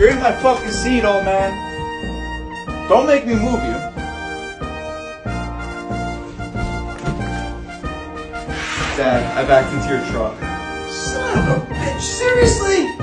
You're in my fucking seat, old man. Don't make me move you. Dad, I backed into your truck. Son of a bitch, seriously?